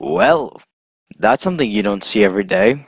Well, that's something you don't see every day.